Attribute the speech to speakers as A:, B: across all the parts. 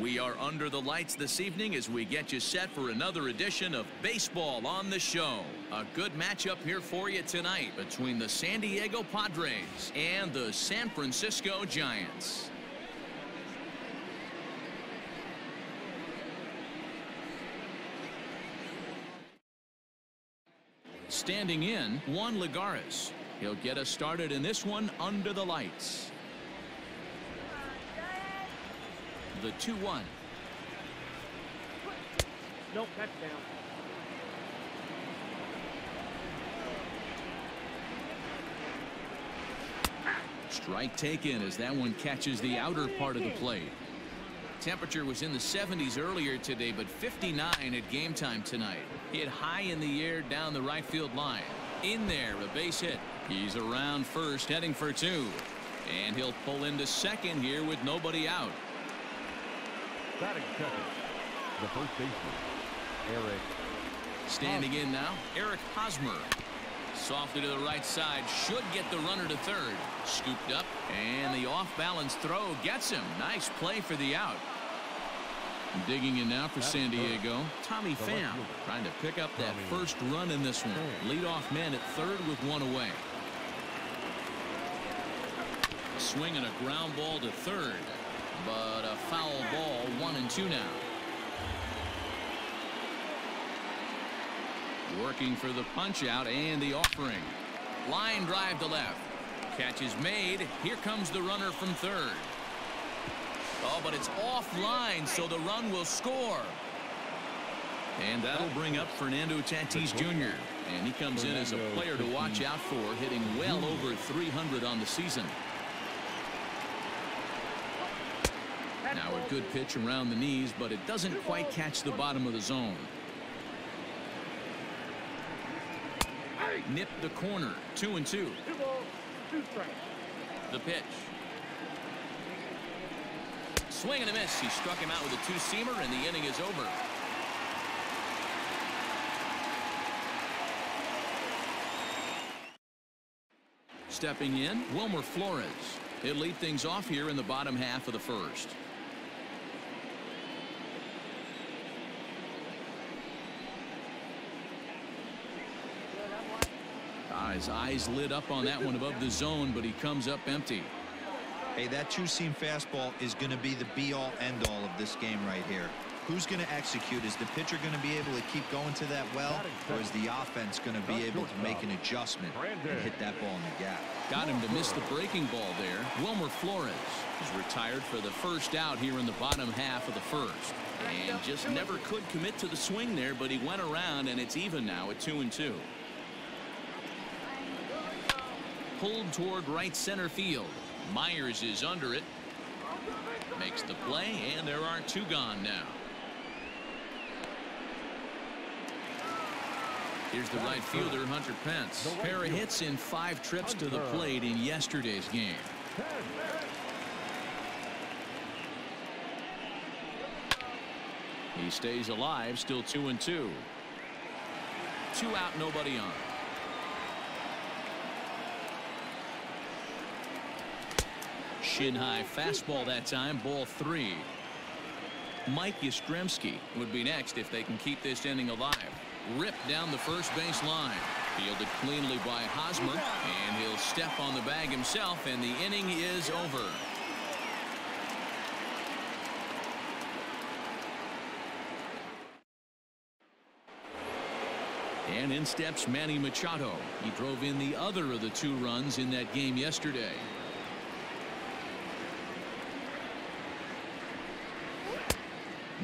A: We are under the lights this evening as we get you set for another edition of Baseball on the Show. A good matchup here for you tonight between the San Diego Padres and the San Francisco Giants. Standing in, Juan Lagares. He'll get us started in this one under the lights. The 2-1.
B: Nope, that's down.
A: Strike taken as that one catches the outer part of the plate. Temperature was in the 70s earlier today, but 59 at game time tonight. Hit high in the air down the right field line. In there, a base hit. He's around first, heading for two. And he'll pull into second here with nobody out.
C: Batting second, the first baseman, Eric.
A: Standing in now, Eric Hosmer. Softly to the right side, should get the runner to third. Scooped up, and the off-balance throw gets him. Nice play for the out. Digging in now for San Diego, Tommy Pham trying to pick up that first run in this one. Leadoff man at third with one away. Swinging a ground ball to third, but a foul ball, one and two now. Working for the punch out and the offering. Line drive to left. Catch is made. Here comes the runner from third. Oh, but it's offline, so the run will score. And that'll bring up Fernando Tatis Jr. And he comes in as a player to watch out for, hitting well over 300 on the season. Now a good pitch around the knees, but it doesn't quite catch the bottom of the zone. Nip the corner, two and two. The pitch. Swing and a miss. He struck him out with a two-seamer, and the inning is over. Stepping in, Wilmer Flores. He'll lead things off here in the bottom half of the first. His eyes lit up on that one above the zone, but he comes up empty.
D: Hey, that two-seam fastball is going to be the be-all, end-all of this game right here. Who's going to execute? Is the pitcher going to be able to keep going to that well, or is the offense going to be able to make an adjustment and hit that ball in the gap?
A: Got him to miss the breaking ball there. Wilmer Flores is retired for the first out here in the bottom half of the first. And just never could commit to the swing there, but he went around, and it's even now at two and two. Pulled toward right center field. Myers is under it. Makes the play, and there are two gone now. Here's the right fielder, Hunter Pence. Pair of hits in five trips to the plate in yesterday's game. He stays alive, still two and two. Two out, nobody on. Shin high fastball that time, ball three. Mike Yastrzemski would be next if they can keep this inning alive. Ripped down the first base line. Fielded cleanly by Hosmer, and he'll step on the bag himself, and the inning is over. And in steps Manny Machado. He drove in the other of the two runs in that game yesterday.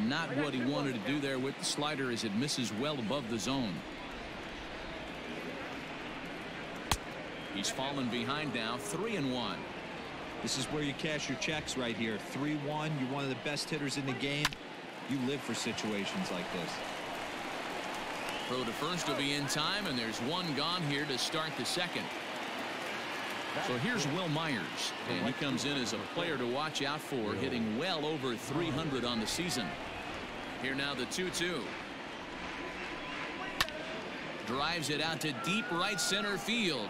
A: Not what he wanted to do there with the slider as it misses well above the zone. He's fallen behind now, three and one.
D: This is where you cash your checks right here. 3-1. You're one of the best hitters in the game. You live for situations like this.
A: Throw to first will be in time, and there's one gone here to start the second. So here's Wil Myers, and he comes in as a player to watch out for, hitting well over 300 on the season. Here now the 2-2. Drives it out to deep right center field.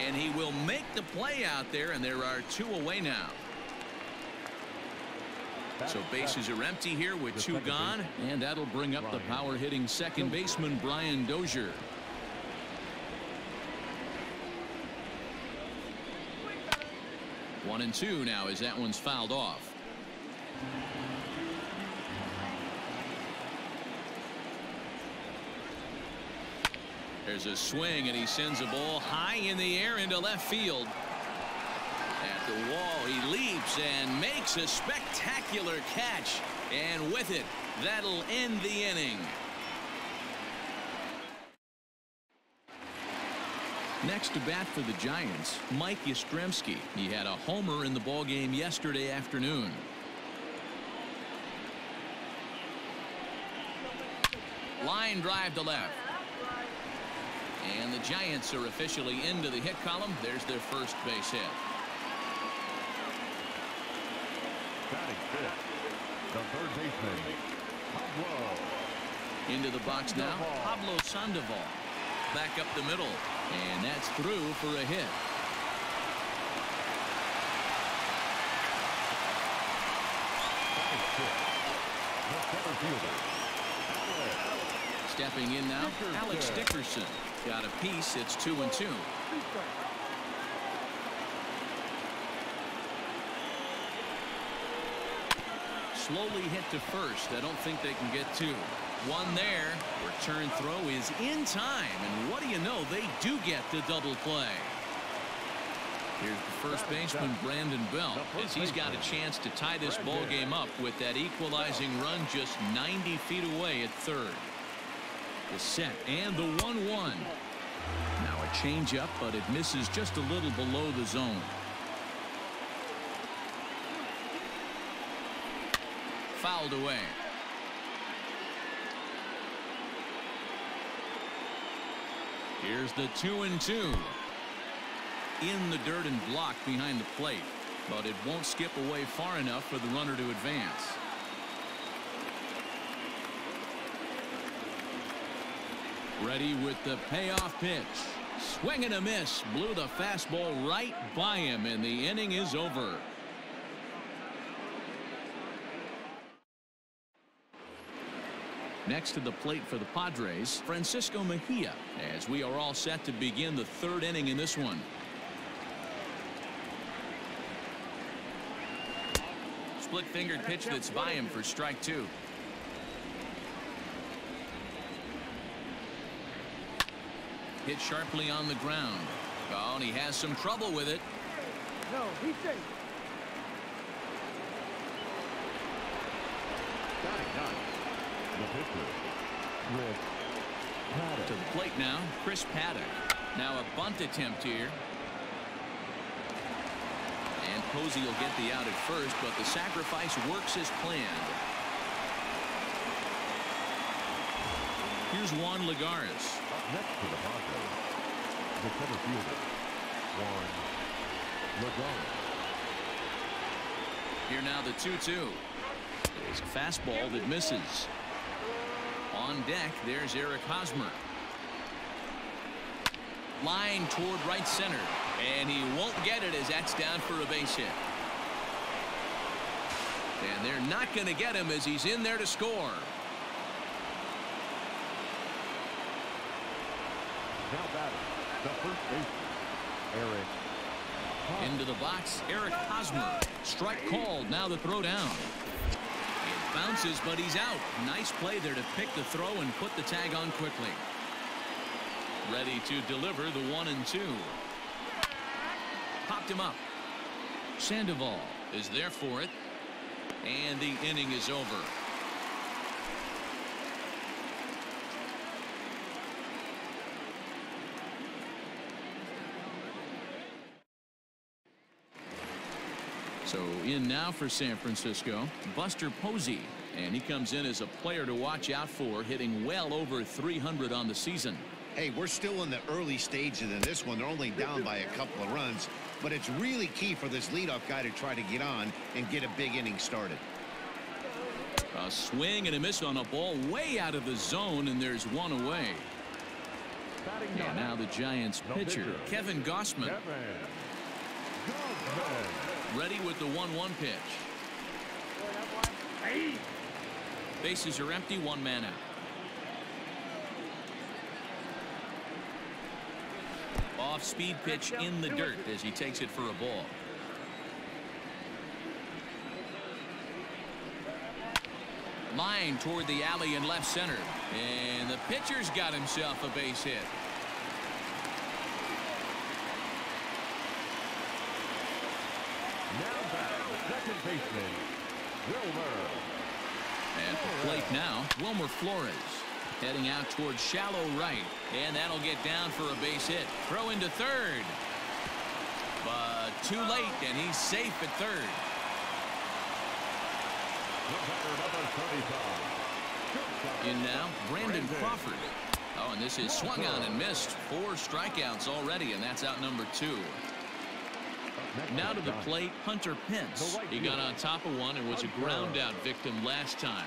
A: And he will make the play out there, and there are two away now. So bases are empty here with two gone, and that'll bring up the power hitting second baseman Brian Dozier. One and two now as that one's fouled off. There's a swing and he sends a ball high in the air into left field. At the wall he leaps and makes a spectacular catch and with it that'll end the inning. Next to bat for the Giants, Mike Yastrzemski. He had a homer in the ballgame yesterday afternoon. Line drive to left. And the Giants are officially into the hit column. There's their first base hit.
C: Batting fifth, the third baseman, Pablo.
A: Into the box now, Pablo Sandoval. Back up the middle. And that's through for a hit. Stepping in now, Alex Dickerson. Got a piece. It's two and. Two. Slowly hit to first. I don't think they can get two. One there. Return throw is in time. And what do you know? They do get the double play. Here's the first baseman, Brandon Belt, as he's got a chance to tie this ball game up with that equalizing run just 90 feet away at third. The set and the 1-1. Now a changeup, but it misses just a little below the zone. Fouled away. Here's the two and two. In the dirt and blocked behind the plate, but it won't skip away far enough for the runner to advance. Ready with the payoff pitch. Swing and a miss. Blew the fastball right by him, and the inning is over. Next to the plate for the Padres, Francisco Mejia, as we are all set to begin the third inning in this one. Split-fingered pitch that's by him for strike two. Hit sharply on the ground. Oh, and he has some trouble with it.
B: No, he's safe.
C: Batting ninth, the pitcher, Chris Paddack.
A: To the plate now, Chris Paddack. Now a bunt attempt here. And Posey will get the out at first, but the sacrifice works as planned. Here's Juan Lagares.
C: Up next to the Padres, the center fielder, Juan Lagares.
A: Here now the 2-2. It's a fastball that misses. On deck, there's Eric Hosmer. Line toward right center. And he won't get it as that's down for a base hit. And they're not going to get him as he's in there to score.
C: Now batting, the first baseman, Eric Hosmer.
A: Into the box, Eric Hosmer. Strike called. Now the throw down. Bounces, but he's out. Nice play there to pick the throw and put the tag on quickly. Ready to deliver the one and two. Popped him up. Sandoval is there for it. And the inning is over. So in now for San Francisco, Buster Posey. And he comes in as a player to watch out for, hitting well over 300 on the season.
E: Hey, we're still in the early stages in this one. They're only down by a couple of runs, but it's really key for this leadoff guy to try to get on and get a big inning started.
A: A swing and a miss on a ball way out of the zone, and there's one away. And now the Giants pitcher,
C: pitcher.
A: Kevin Gausman,
C: Kevin Gausman.
A: Ready with the 1-1 pitch. Bases are empty, one man out. Off speed pitch in the dirt as he takes it for a ball. Line toward the alley in left center. And the pitcher's got himself a base hit.
C: Now back, second baseman, Wilmer.
A: At plate now, Wilmer Flores. Heading out towards shallow right. And that'll get down for a base hit. Throw into third. But too late, and he's safe at third. In now, Brandon Crawford. Oh, and this is swung on and missed. Four strikeouts already, and that's out number two. Now to the plate, Hunter Pence. He got on top of one and was a ground out victim last time.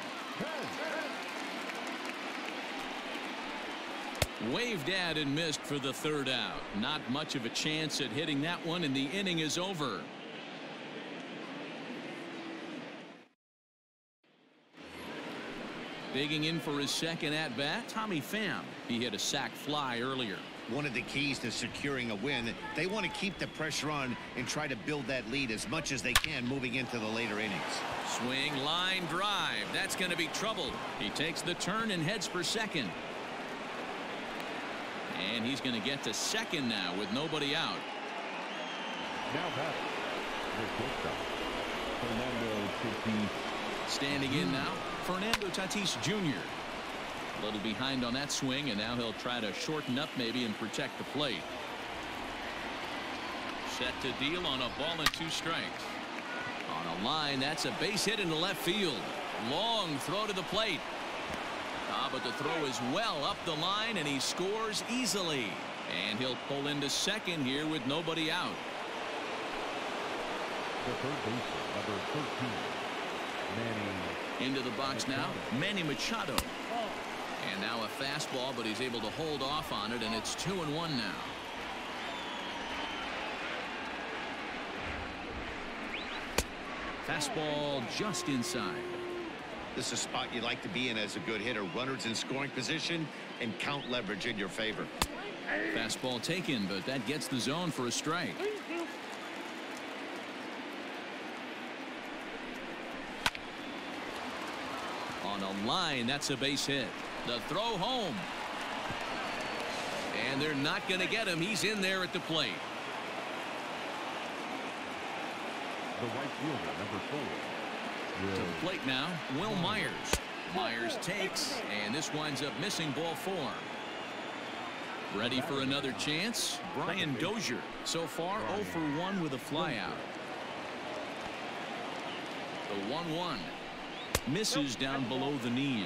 A: Waved at and missed for the third out. Not much of a chance at hitting that one, and the inning is over. Digging in for his second at bat, Tommy Pham. He hit a sac fly earlier.
E: One of the keys to securing a win, they want to keep the pressure on and try to build that lead as much as they can moving into the later innings.
A: Swing, line, drive. That's going to be trouble. He takes the turn and heads for second. And he's going to get to second now with nobody out.
C: Now back, the shortstop, Fernando Tatis.
A: Standing in now, Fernando Tatis Jr. A little behind on that swing, and now he'll try to shorten up maybe and protect the plate. Set to deal on a ball and two strikes. On a line, that's a base hit into left field. Long throw to the plate. Ah, but the throw is well up the line, and he scores easily. And he'll pull into second here with nobody out.
C: The third baseman, number 13, Manny.
A: Into the box now, Manny Machado. And now a fastball, but he's able to hold off on it, and it's two and one now. Fastball just inside.
E: This is a spot you like to be in as a good hitter. Runners in scoring position and count leverage in your favor.
A: Fastball taken, but that gets the zone for a strike. On a line, that's a base hit. The throw home. And they're not going to get him. He's in there at the plate.
C: The right fielder, number four,
A: To the plate now, Wil Myers. Myers takes, and this winds up missing ball four. Ready for another chance? Brian Dozier. So far, 0 for 1 with a flyout. The 1-1. Misses down below the knee.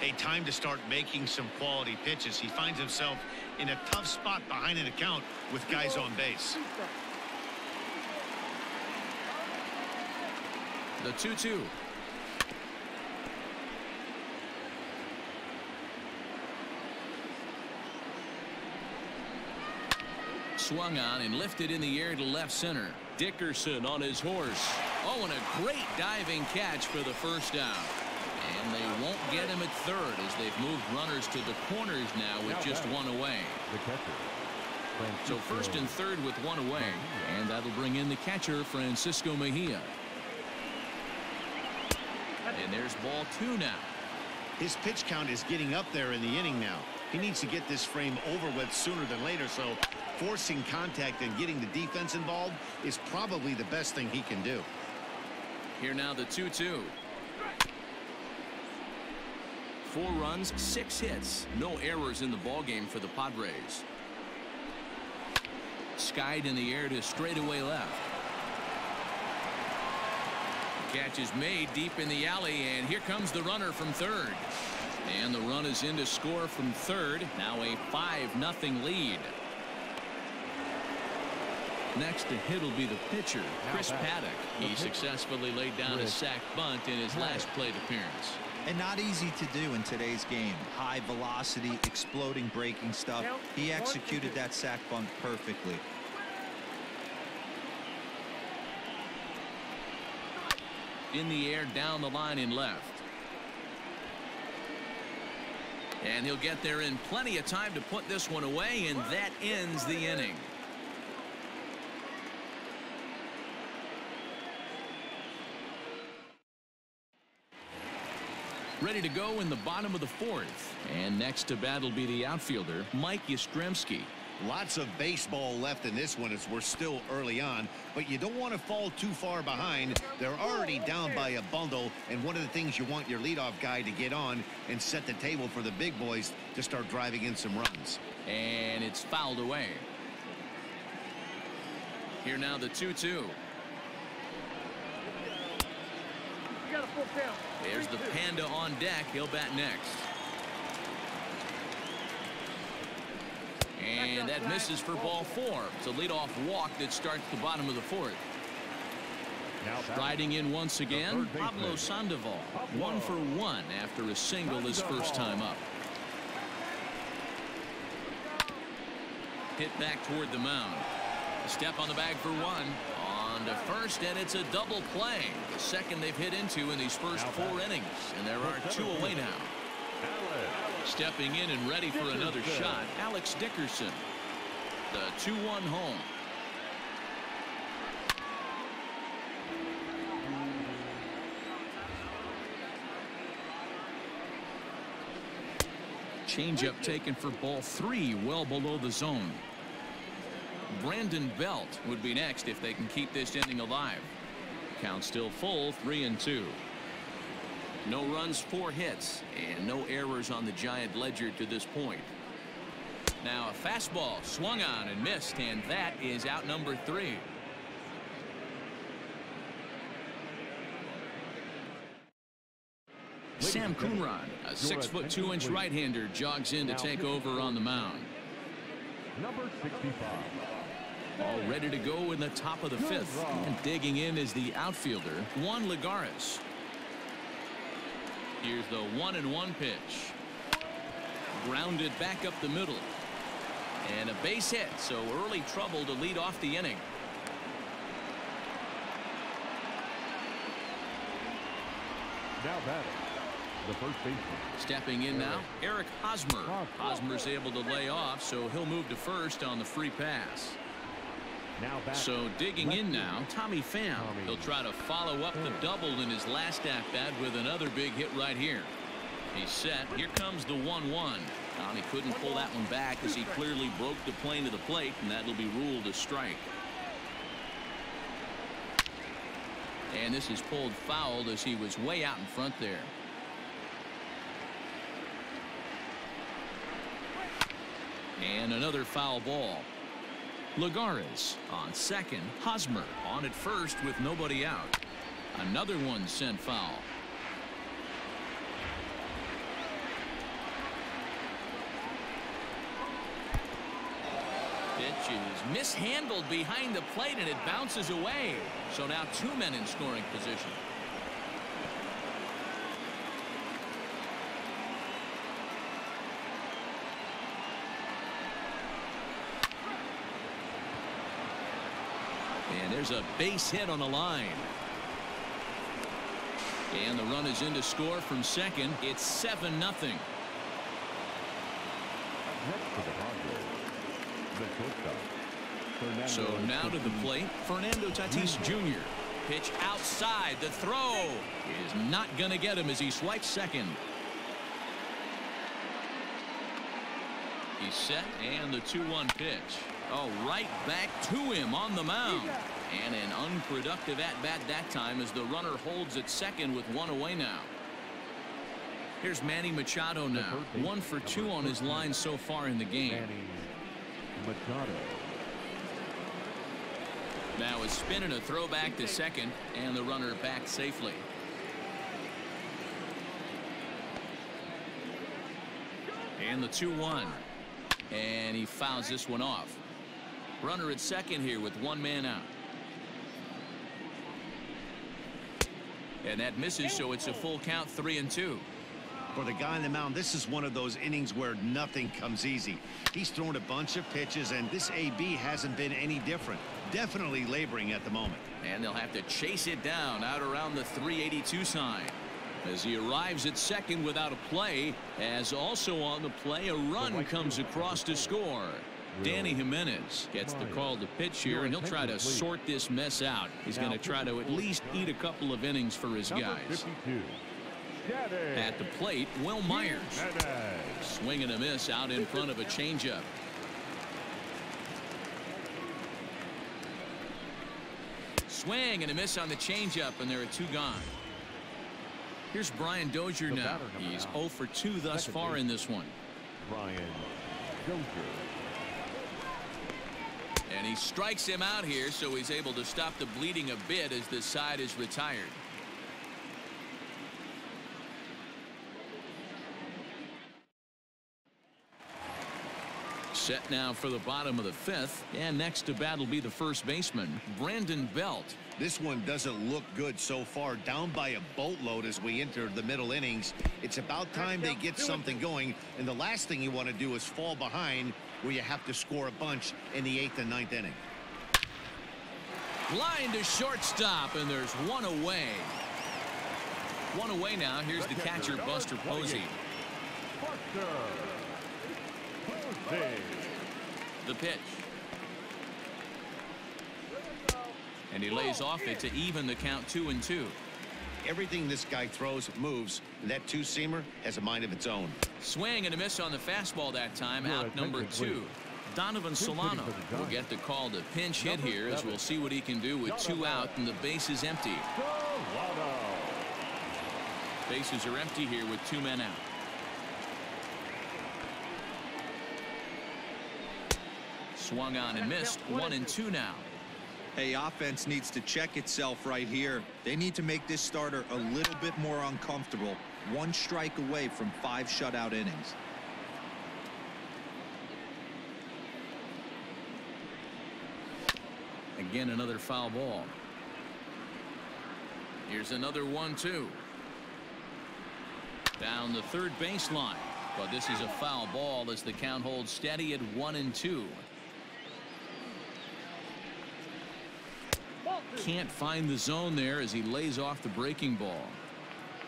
E: Hey, time to start making some quality pitches. He finds himself in a tough spot behind an account with guys on base.
A: The 2-2. Swung on and lifted in the air to left center. Dickerson on his horse. Oh, and a great diving catch for the first down. And they won't get him at third as they've moved runners to the corners now with just one away.
C: the catcher.
A: So first and third with one away. And that'll bring in the catcher, Francisco Mejia. And there's ball two now.
E: His pitch count is getting up there in the inning now. He needs to get this frame over with sooner than later, so forcing contact and getting the defense involved is probably the best thing he can do.
A: Here now the 2-2. Four runs, six hits. No errors in the ballgame for the Padres. Skied in the air to straightaway left. Catch is made deep in the alley, and here comes the runner from third. And the run is in to score from third. Now a 5-0 lead. Next to hit will be the pitcher, Chris. Paddack. He successfully laid down a sack bunt in his last plate appearance.
D: And not easy to do in today's game. High velocity, exploding breaking stuff. He executed that sack bunt perfectly.
A: in the air down the line and left. And he'll get there in plenty of time to put this one away, and that ends the inning. Ready to go in the bottom of the fourth. And next to bat will be the outfielder, Mike Yastrzemski.
E: Lots of baseball left in this one as we're still early on, but you don't want to fall too far behind. They're already down by a bundle, and one of the things you want your leadoff guy to get on and set the table for the big boys to start driving in some runs.
A: And it's fouled away. Here now the 2-2.
B: You got a full count.
A: There's the Panda on deck. He'll bat next. And that misses for ball four. It's a leadoff walk that starts the bottom of the fourth.
C: Now batting,
A: Riding in once again. Pablo Sandoval. One for one after a single his first time up. Hit back toward the mound. A step on the bag for one. On to first, and it's a double play. The second they've hit into in these first four innings. And there are two away now. Stepping in and ready for another shot, Alex Dickerson. The 2-1 home. Changeup taken for ball three, well below the zone. Brandon Belt would be next if they can keep this inning alive. Count still full, three and two. No runs, four hits, and no errors on the Giant ledger to this point. Now a fastball swung on and missed, and that is out number three. Sam Coonrod, a six foot two inch right hander, jogs in to take over on the mound.
C: Number 65.
A: All ready to go in the top of the fifth. And digging in is the outfielder, Juan Lagares. Here's the one and one pitch. Grounded back up the middle. And a base hit, so early trouble to lead off the inning.
C: Now batting, the first baseman.
A: Stepping in now, Eric Hosmer. Hosmer's able to lay off, so he'll move to first on the free pass.
C: Now batting.
A: So digging in now, Tommy Pham.
C: Tommy
A: He'll try to follow up the double in his last at bat with another big hit right here. He's set. Here comes the 1-1. Tommy couldn't pull that one back as he clearly broke the plane to the plate, and that'll be ruled a strike. And this is pulled fouled as he was way out in front there. And another foul ball. Lagares on second. Hosmer on at first with nobody out. Another one sent foul. Pitch is mishandled behind the plate and it bounces away. So now two men in scoring position. There's a base hit on the line. And the run is in to score from second. It's 7 nothing.
C: Next for the Padres, the shortstop. Fernando
A: So now to the plate, Fernando Tatis Jr. Pitch outside. The throw is not going to get him as he swipes second. He's set and the 2-1 pitch. Oh, right back to him on the mound. And an unproductive at-bat that time as the runner holds at second with one away now. Here's Manny Machado now. One for two on his line so far in the game.
C: Machado.
A: Now a spin and a throwback to second and the runner back safely. And the 2-1. And he fouls this one off. Runner at second here with one man out. And that misses so it's a full count three and two.
E: For the guy on the mound, this is one of those innings where nothing comes easy. He's thrown a bunch of pitches, and this AB hasn't been any different. Definitely laboring at the moment.
A: And they'll have to chase it down out around the 382 sign. As he arrives at second without a play, as also on the play, a run comes across to score. Dany Jimenez gets the call to pitch here, and he'll try to sort this mess out. He's going to try to at least eat a couple of innings for his guys. At the plate, Wil Myers. Swing and a miss out in front of a changeup. Swing and a miss on the changeup, and there are two gone. Here's Brian Dozier now. He's 0 for 2 thus far in this one.
C: Brian Dozier.
A: And he strikes him out here, so he's able to stop the bleeding a bit as the side is retired. Set now for the bottom of the fifth, and next to bat will be the first baseman, Brandon Belt.
E: This one doesn't look good so far. Down by a boatload as we enter the middle innings. It's about time they get something going, and the last thing you want to do is fall behind where you have to score a bunch in the eighth and ninth inning.
A: Line to shortstop, and there's one away. One away now. Here's the catcher, Buster Posey. The pitch. And he lays off it to even the count two and two.
E: Everything this guy throws moves. And that two-seamer has a mind of its own.
A: Swing and a miss on the fastball that time.
C: You're
A: Out number two. Donovan Solano
C: for the
A: will get the call to pinch hit
C: Number
A: here as we'll see what he can do with two out and the base is empty.
C: Solano.
A: Bases are empty here with two men out. Swung on and missed. One and two now.
D: Hey, offense needs to check itself right here. They need to make this starter a little bit more uncomfortable. One strike away from five shutout innings.
A: Again, another foul ball. Here's another one, two. Down the third baseline. But this is a foul ball as the count holds steady at one and two. Can't find the zone there as he lays off the breaking ball.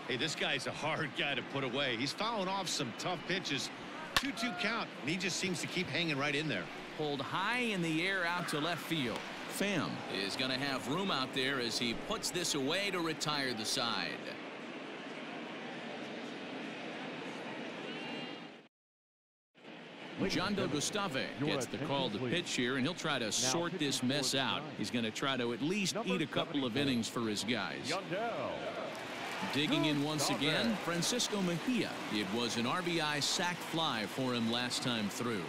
E: Hey, this guy's a hard guy to put away. He's fouling off some tough pitches. 2-2 count, and he just seems to keep hanging right in there.
A: Pulled high in the air out to left field. Pham is going to have room out there as he puts this away to retire the side. Jandel Gustave gets the call to pitch here, and he'll try to sort this mess out. He's going to try to at least eat a couple of innings for his guys. Digging in once again, Francisco Mejia. It was an RBI sac fly for him last time through.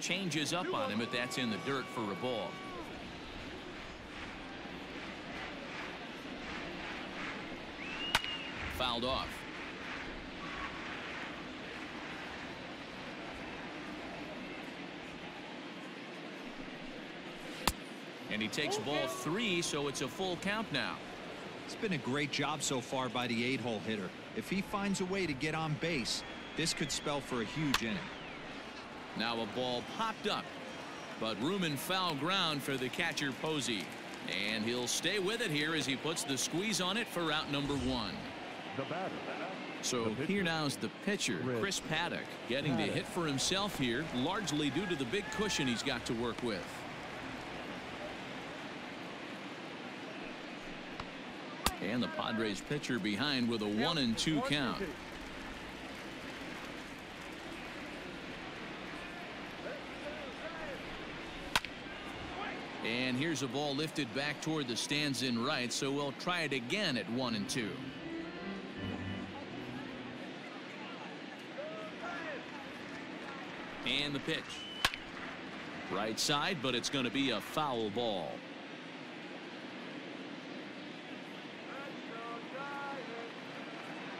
A: Changes up on him, but that's in the dirt for a ball. Fouled off. And he takes ball three, so it's a full count now.
D: It's been a great job so far by the eight-hole hitter. If he finds a way to get on base, this could spell for a huge inning.
A: Now a ball popped up, but room and foul ground for the catcher Posey. And he'll stay with it here as he puts the squeeze on it for out number one.
C: The batter.
A: So
C: The pitcher.
A: here now's the pitcher,
C: Chris
A: Chris Paddack, getting to hit for himself here, largely due to the big cushion he's got to work with. And the Padres pitcher behind with a one and two count. And here's a ball lifted back toward the stands in right, so we'll try it again at one and two. Pitch. Right side, but it's going to be a foul ball.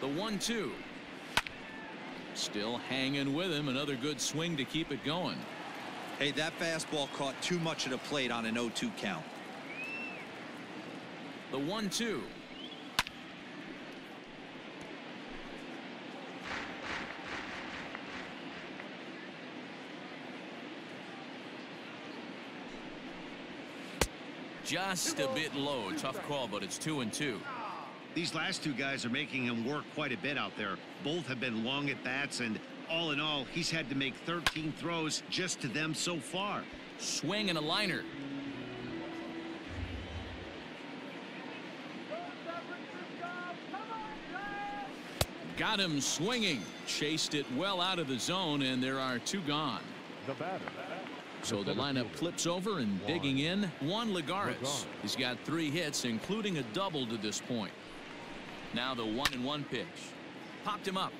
A: The one two. Still hanging with him. Another good swing to keep it going.
D: Hey, that fastball caught too much of the plate on an 0-2 count.
A: The one two. Just a bit low. Tough call, but it's two and two.
E: These last two guys are making him work quite a bit out there. Both have been long at bats, and all in all, he's had to make 13 throws just to them so far.
A: Swing and a liner. Got him swinging. Chased it well out of the zone, and there are two gone.
C: The batter.
A: So the lineup flips over and digging in. Juan Lagares. He's got three hits, including a double to this point. Now the one and one pitch. Popped him up.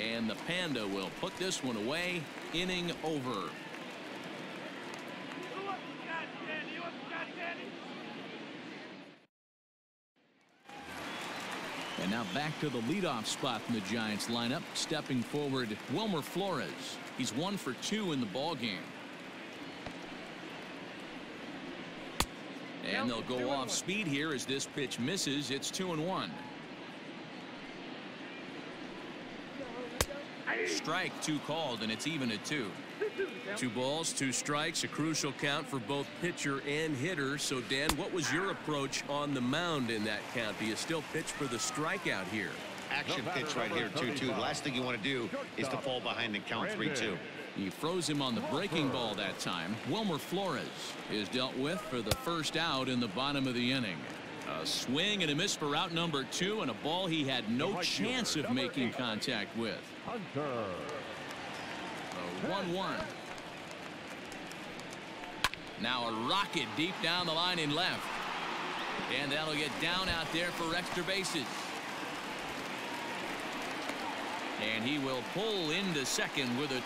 A: And the Panda will put this one away. Inning over. And now back to the leadoff spot in the Giants lineup. Stepping forward, Wilmer Flores. He's one for two in the ball game. And they'll go off speed here as this pitch misses. It's two and one. Strike two called and it's even at two. Two balls, two strikes, a crucial count for both pitcher and hitter. So, Dan, what was your approach on the mound in that count? Do you still pitch for the strikeout here?
E: Action pitch right here, 2-2. The last thing you want to do is to fall behind and count 3-2.
A: He froze him on the breaking ball that time. Wilmer Flores is dealt with for the first out in the bottom of the inning. A swing and a miss for out number two and a ball he had no chance of making contact with.
C: Hunter.
A: A 1-1. Now a rocket deep down the line in left. And that'll get down out there for extra bases. And he will pull into second with a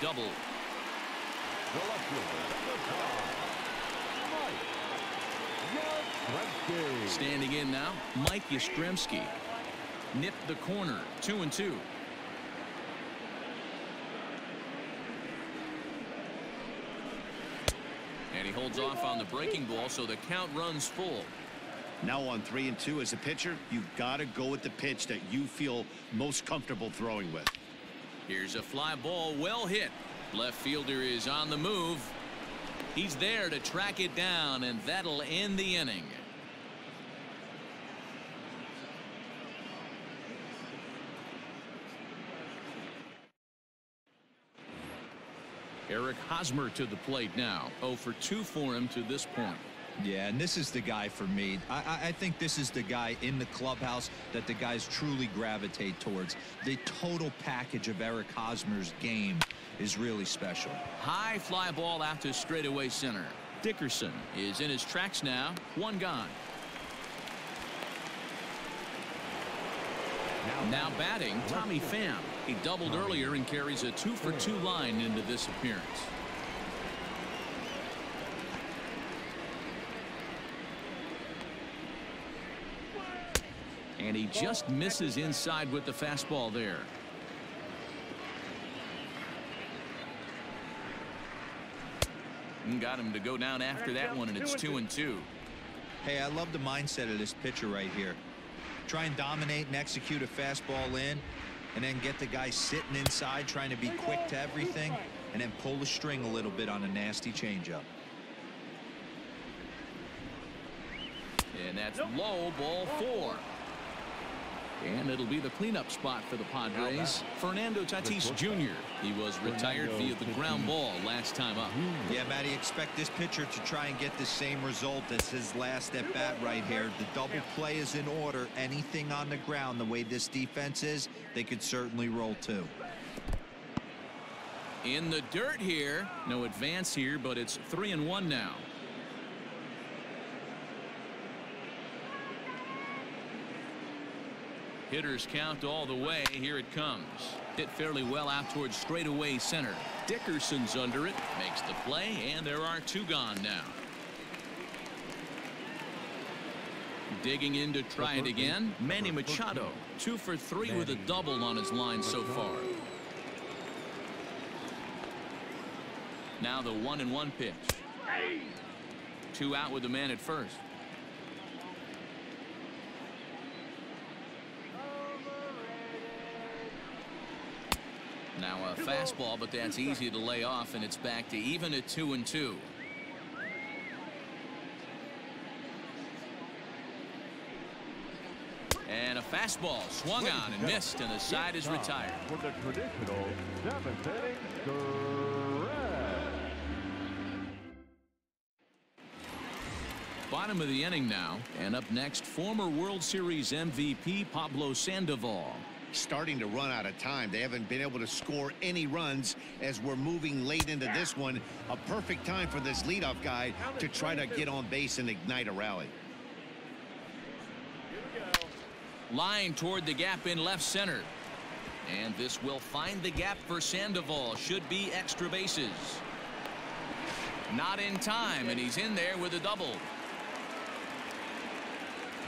A: double.
C: Fielder. Mike Yastrzemski.
A: Standing in now, Mike Yastrzemski. Nipped the corner, two and two. And he holds off on the breaking ball, so the count runs full.
E: Now on 3 and 2 as a pitcher, you've got to go with the pitch that you feel most comfortable throwing with.
A: Here's a fly ball, well hit. Left fielder is on the move. He's there to track it down, and that'll end the inning. Eric Hosmer to the plate now. 0 for 2 for him to this point.
D: Yeah, and this is the guy for me. I, I, I think this is the guy in the clubhouse that the guys truly gravitate towards. The total package of Eric Hosmer's game is really special.
A: High fly ball out to straightaway center. Dickerson is in his tracks now. One gone. Now batting, Tommy Pham. He doubled earlier and carries a two for two line into this appearance. And he just misses inside with the fastball there. And got him to go down after that one, and it's two and two.
D: Hey, I love the mindset of this pitcher right here. Try and dominate and execute a fastball in, and then get the guy sitting inside trying to be quick to everything, and then pull the string a little bit on a nasty changeup.
A: And that's low ball four. And it'll be the cleanup spot for the Padres. Fernando Tatis Jr. He was retired via the ground ball last time up.
D: Yeah, Matty, expect this pitcher to try and get the same result as his last at bat right here. The double play is in order. Anything on the ground, the way this defense is, they could certainly roll too.
A: In the dirt here. No advance here, but it's three and one now. Hitters count all the way. Here it comes. Hit fairly well out towards straightaway center. Dickerson's under it. Makes the play, and there are two gone now. Digging in to try it again. Manny Machado. Two for three with a double on his line so far. Now the one and one pitch. Two out with the man at first. Now a fastball, but that's easy to lay off, and it's back to even at two and two. And a fastball swung on and missed, and the side is retired.
C: For the traditional seventh inning.
A: Bottom of the inning now, and up next, former World Series MVP Pablo Sandoval.
E: Starting to run out of time. They haven't been able to score any runs as we're moving late into this one. A perfect time for this leadoff guy to try to get on base and ignite a rally.
A: Line toward the gap in left center. And this will find the gap for Sandoval. Should be extra bases. Not in time, and he's in there with a double.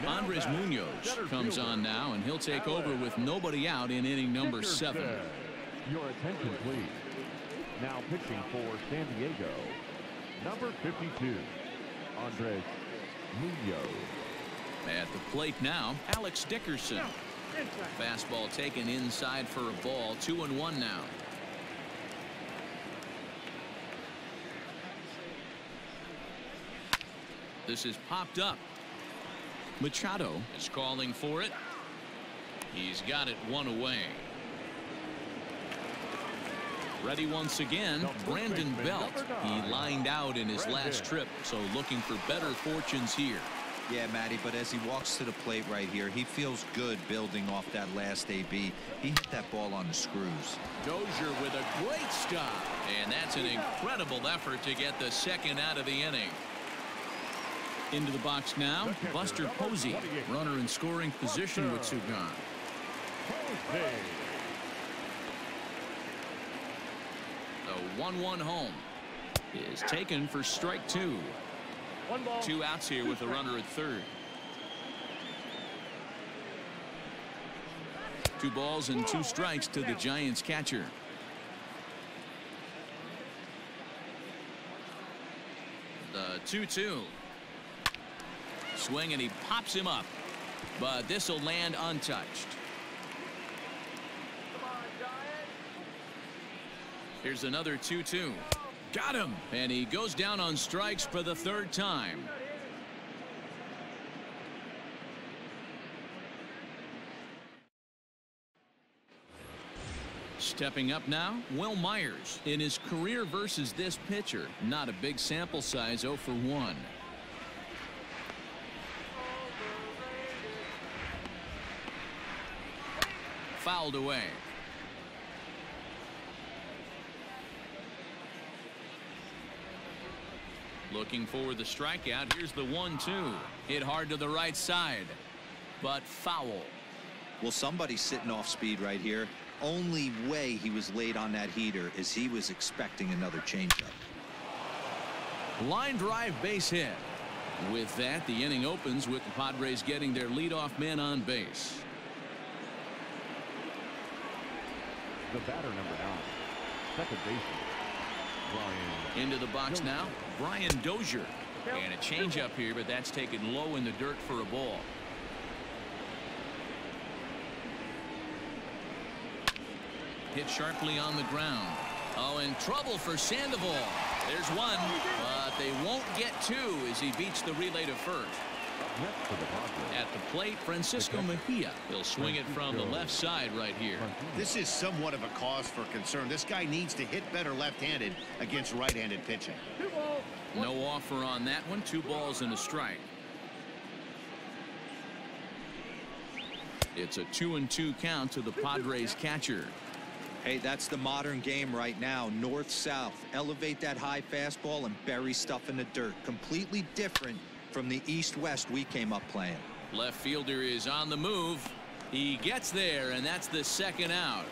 C: Now
A: Andres Munoz comes on now, and he'll take over with nobody out in inning number seven.
C: Your attention, please. Now pitching for San Diego, number 52, Andres Munoz.
A: At the plate now, Alex Dickerson. Fastball taken inside for a ball. Two and one now. This is popped up. Machado is calling for it. He's got it one away. Ready once again, Brandon Belt. He lined out in his last trip, so looking for better fortunes here.
D: Yeah, Matty, but as he walks to the plate right here, he feels good building off that last AB. He hit that ball on the screws.
A: Dozier with a great stop. And that's an incredible effort to get the second out of the inning. Into the box now, Buster Posey. Runner in scoring position with. Sugan. The 1-1 home is taken for strike two. Two outs here with a runner at third. Two balls and two strikes to the Giants catcher. The 2-2. Swing and he pops him up. But this will land untouched. Here's another 2-2. Got him. And he goes down on strikes for the third time. Stepping up now, Wil Myers. In his career versus this pitcher, not a big sample size 0 for 1. Fouled away. Looking for the strikeout. Here's the 1-2. Hit hard to the right side, but foul.
D: Well, somebody's sitting off speed right here. Only way he was late on that heater is he was expecting another changeup.
A: Line drive base hit. With that, the inning opens with the Padres getting their leadoff man on base.
C: The batter number nine, second baseman, Brian.
A: Into the box now, Brian Dozier. And a changeup here, but that's taken low in the dirt for a ball. Hit sharply on the ground. Oh, and trouble for Sandoval. There's one, but they won't get two as he beats the relay to first.
C: Up next for the Padres,
A: At the plate, Francisco Mejia. He'll swing it from the left side right here.
E: This is somewhat of a cause for concern. This guy needs to hit better left-handed against right-handed pitching.
A: No offer on that one. Two balls and a strike. It's a two and two count to the Padres catcher.
D: Hey, that's the modern game right now. North south. Elevate that high fastball and bury stuff in the dirt. Completely different from the east west we came up playing.
A: Left fielder is on the move. He gets there, and that's the second out.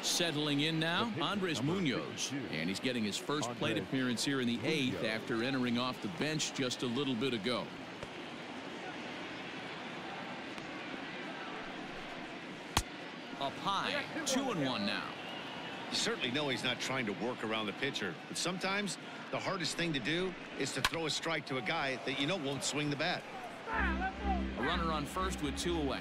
A: Settling in now, Andres Munoz. And he's getting his first plate appearance here in the eighth after entering off the bench just a little bit ago. Up high, two and one now.
E: You certainly know he's not trying to work around the pitcher, but sometimes the hardest thing to do is to throw a strike to a guy that you know won't swing the bat.
A: A runner on first with two away.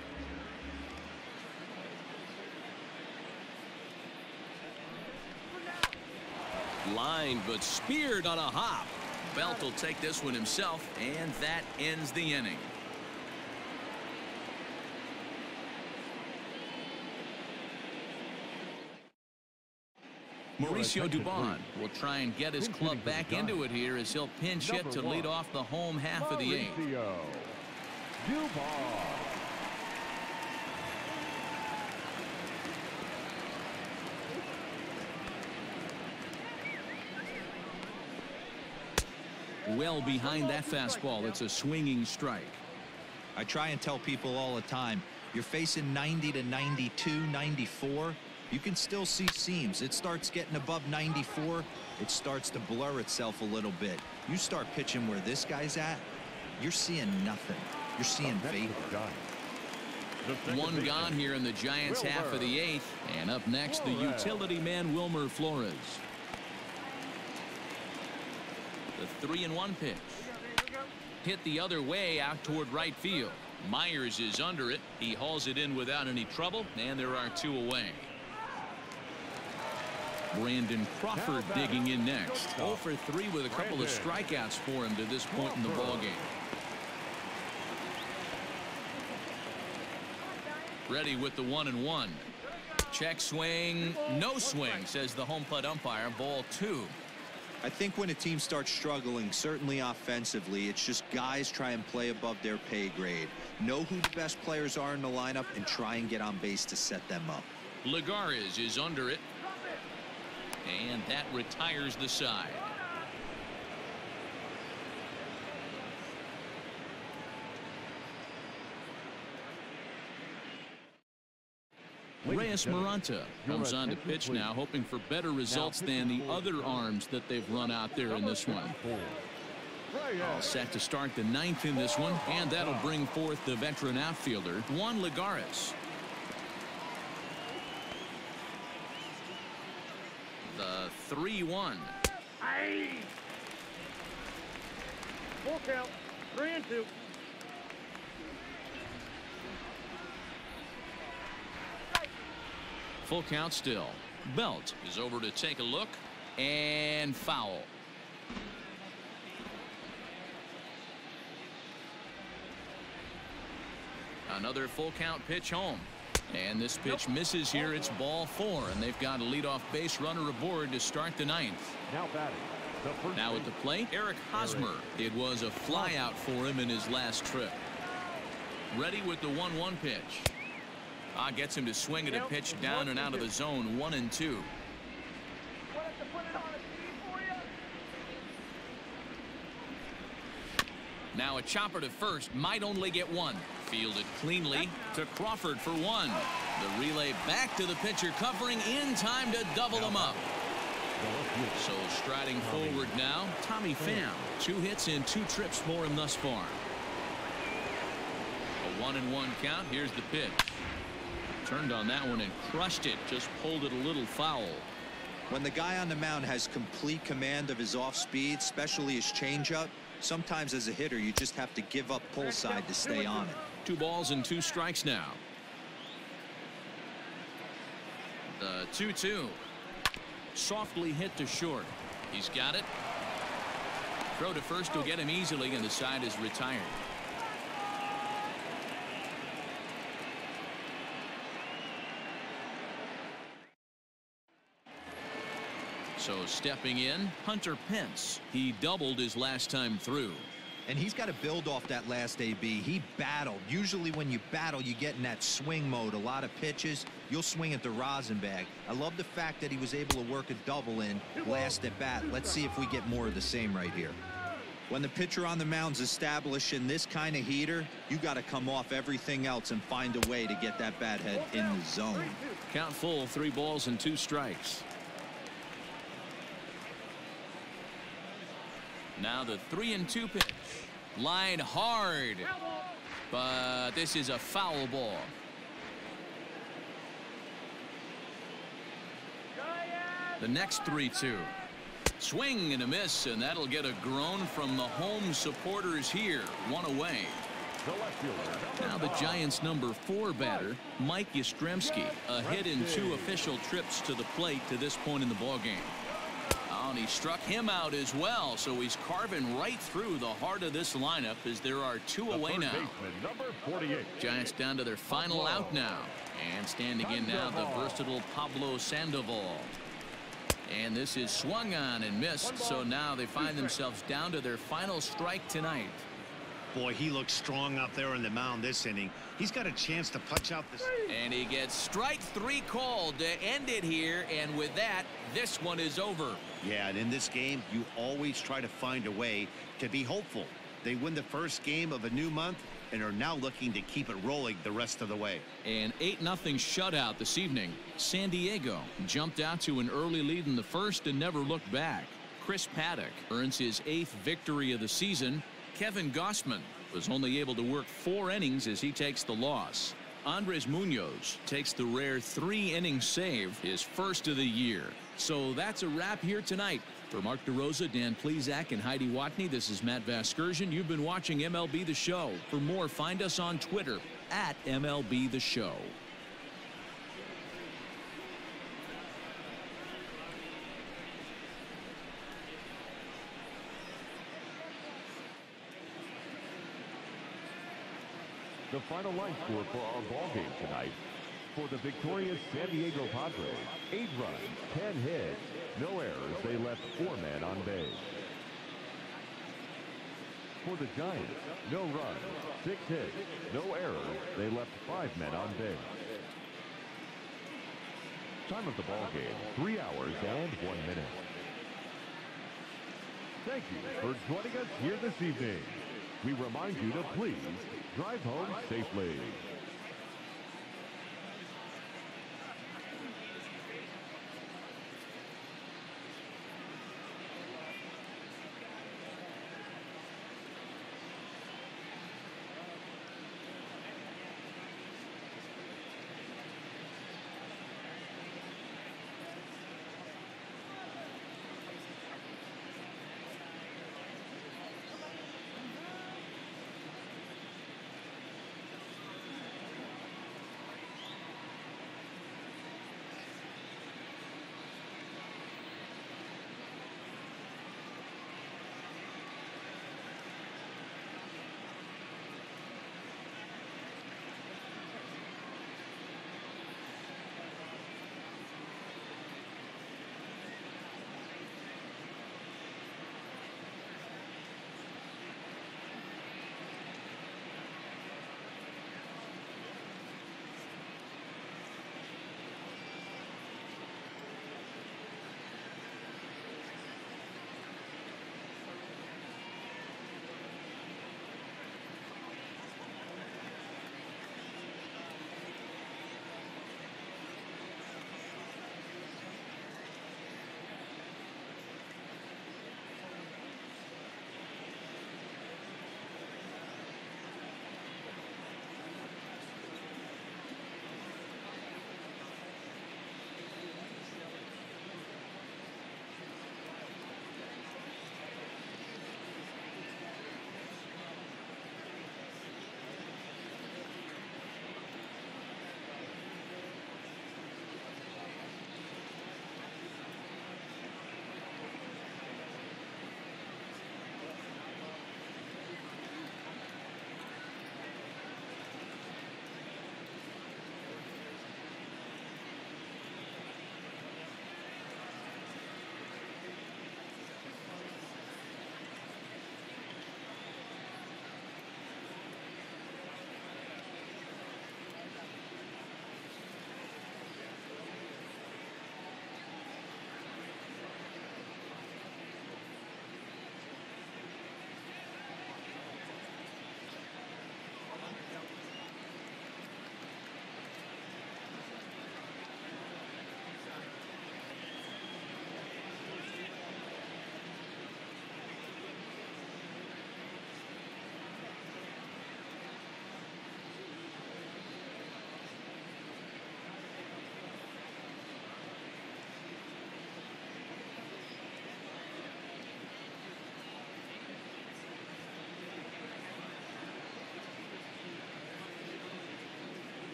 A: Line but speared on a hop. Belt will take this one himself and that ends the inning. Mauricio Dubon will try and get his club back into it here as he'll pinch hit to lead off the home half of the eighth.
C: Dubon.
A: Well behind that fastball. It's a swinging strike.
D: I try and tell people all the time, you're facing 90 to 92, 94. You can still see seams. It starts getting above 94. It starts to blur itself a little bit. You start pitching where this guy's at, you're seeing nothing. You're seeing vapor.
A: One gone here in the Giants half of the eighth. And up next, the utility man, Wilmer Flores. The three and one pitch. Hit the other way out toward right field. Myers is under it. He hauls it in without any trouble, and there are two away. Brandon Crawford digging in next. 0 for 3 with a couple of strikeouts for him to this point in the ballgame. Ready with the one and one. Check swing. No swing, says the home plate umpire. Ball two.
D: I think when a team starts struggling, certainly offensively, it's just guys try and play above their pay grade. Know who the best players are in the lineup and try and get on base to set them up.
A: Lagares is under it. And that retires the side. Reyes Moronta comes on to pitch now hoping for better results than the other arms that they've run out there in this one. All set to start the ninth in this one and that'll bring forth the veteran outfielder Juan Lagares. The 3-1.
B: Full count. Three and two.
A: Full count still. Belt is over to take a look and foul. Another full count pitch home. And this pitch misses here. It's ball four, and they've got a leadoff base runner aboard to start the ninth.
C: Now batting.
A: Now at the plate, Eric Hosmer. It was a flyout for him in his last trip. Ready with the 1-1 pitch. Ah, gets him to swing at a pitch down and out of the zone, one and two. Now a chopper to first might only get one. Fielded cleanly to Crawford for one. The relay back to the pitcher covering in time to double him up. So striding forward now, Tommy Pham. Two hits in two trips for him thus far. A one and one count. Here's the pitch. Turned on that one and crushed it. Just pulled it a little foul.
D: When the guy on the mound has complete command of his off speed, especially his changeup, sometimes as a hitter you just have to give up pull side to stay on it.
A: Two balls and two strikes now. The 2-2. Softly hit to short. He's got it. Throw to first will get him easily and the side is retired. So stepping in, Hunter Pence. He doubled his last time through.
D: And he's got to build off that last AB. He battled. Usually when you battle, you get in that swing mode. A lot of pitches, you'll swing at the rosin bag. I love the fact that he was able to work a double in last at bat. Let's see if we get more of the same right here. When the pitcher on the mound's establishing this kind of heater, you got to come off everything else and find a way to get that bat head in the zone.
A: Count full, three balls and two strikes. Now the three and two pitch. Line hard. But this is a foul ball. The next 3-2. Swing and a miss, and that'll get a groan from the home supporters here. One away. Now the Giants' number four batter, Mike Yastrzemski, a hit in two official trips to the plate to this point in the ballgame. And he struck him out as well, so he's carving right through the heart of this lineup as there are two
C: The
A: away now.
C: baseman, number 48.
A: Giants down to their final out now. And standing in now, the versatile Pablo Sandoval. And this is swung on and missed, so now they find themselves down to their final strike tonight.
E: Boy, he looks strong out there on the mound this inning. He's got a chance to punch out this.
A: And he gets strike three called to end it here, and with that, this one is over.
E: Yeah, and in this game, you always try to find a way to be hopeful. They win the first game of a new month and are now looking to keep it rolling the rest of the way.
A: An 8 nothing shutout this evening. San Diego jumped out to an early lead in the first and never looked back. Chris Paddack earns his eighth victory of the season. Kevin Gausman was only able to work four innings as he takes the loss. Andres Munoz takes the rare three inning save, his first of the year. So that's a wrap here tonight. For Mark DeRosa, Dan Plesac, and Heidi Watney, this is Matt Vasgersian. You've been watching MLB The Show. For more, find us on Twitter at MLB The Show.
C: The final line score for our ball game tonight. For the victorious San Diego Padres, eight runs, 10 hits, no errors. They left four men on base. For the Giants, no runs, six hits, no errors. They left five men on base. Time of the ball game, three hours and one minute. Thank you for joining us here this evening. We remind you to please drive home safely.